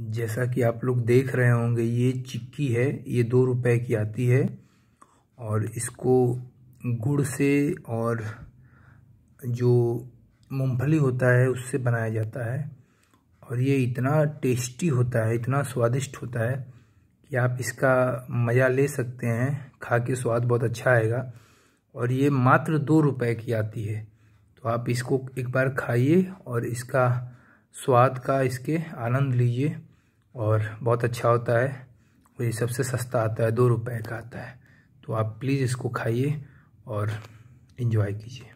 जैसा कि आप लोग देख रहे होंगे, ये चिक्की है, ये दो रुपए की आती है और इसको गुड़ से और जो मूंगफली होता है उससे बनाया जाता है और ये इतना टेस्टी होता है, इतना स्वादिष्ट होता है कि आप इसका मज़ा ले सकते हैं, खा के स्वाद बहुत अच्छा आएगा और ये मात्र दो रुपए की आती है। तो आप इसको एक बार खाइए और इसका स्वाद का, इसके आनंद लीजिए। और बहुत अच्छा होता है। और ये सबसे सस्ता आता है, दो रुपए का आता है। तो आप प्लीज़ इसको खाइए और इन्जॉय कीजिए।